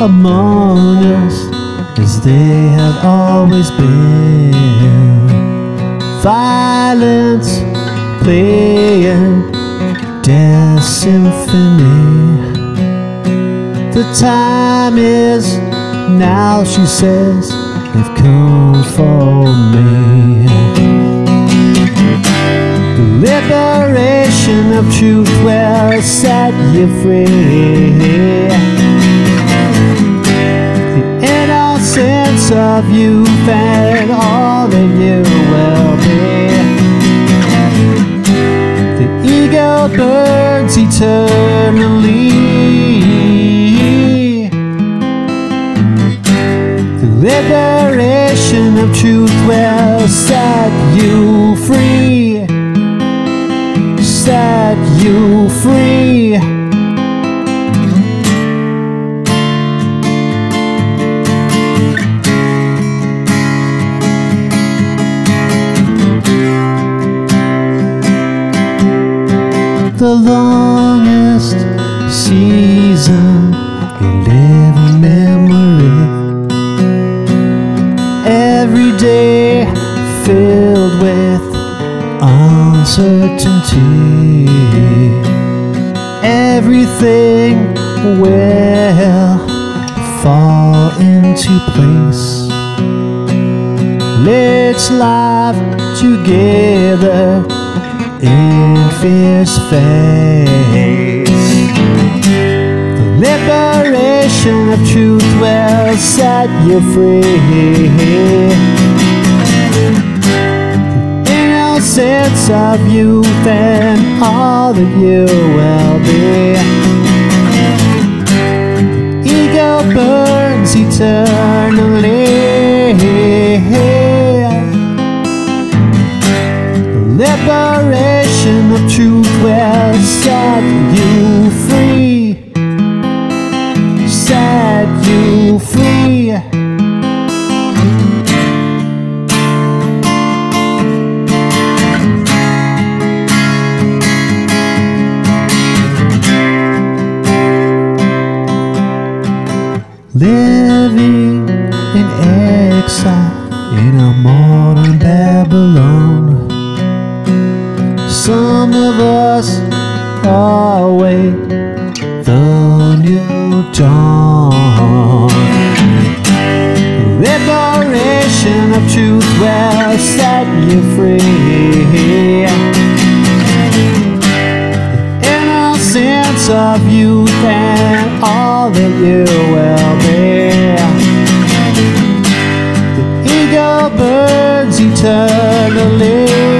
among us as they have always been. Violence playing death symphony. The time is now, she says, they've come for me. The liberation of truth will set you free. Of youth and all that you will be. The ego burns eternally. The liberation of truth will set you free. Set you free. Longest season live in memory. Every day filled with uncertainty. Everything will fall into place. Let's laugh together in fierce face. Liberation of truth will set you free. Innocence of youth and all that you will be. Ego burns eternally. Liberation of truth will set you free. Living in exile in a modern Babylon. Some of us await the new dawn. Liberation of truth will set you free. Innocence of youth and all that you burns eternally.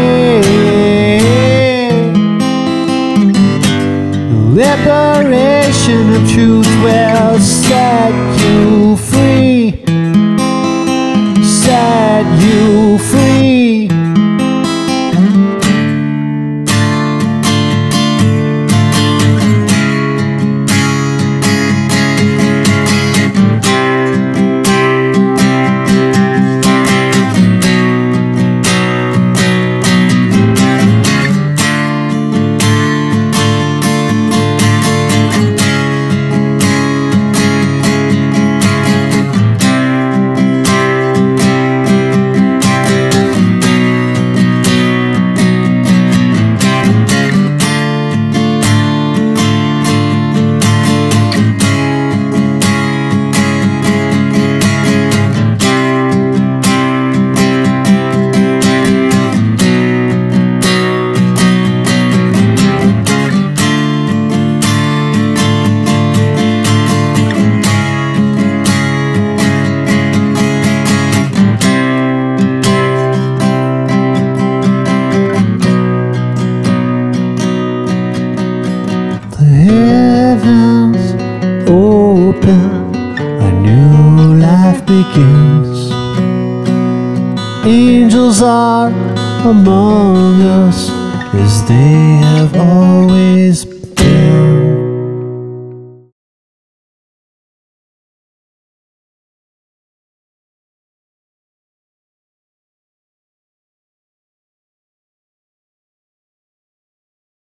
Heavens open, a new life begins. Angels are among us as they have always been.